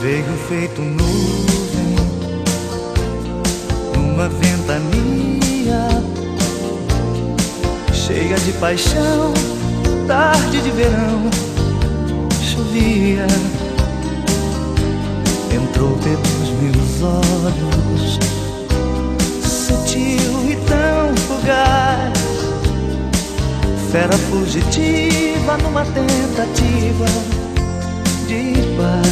Veio feito nuvem numa ventania cheia de paixão, tarde de verão, chovia, entrou pelos meus olhos, sutil e tão fugaz, fera fugitiva numa tentativa de goodbye.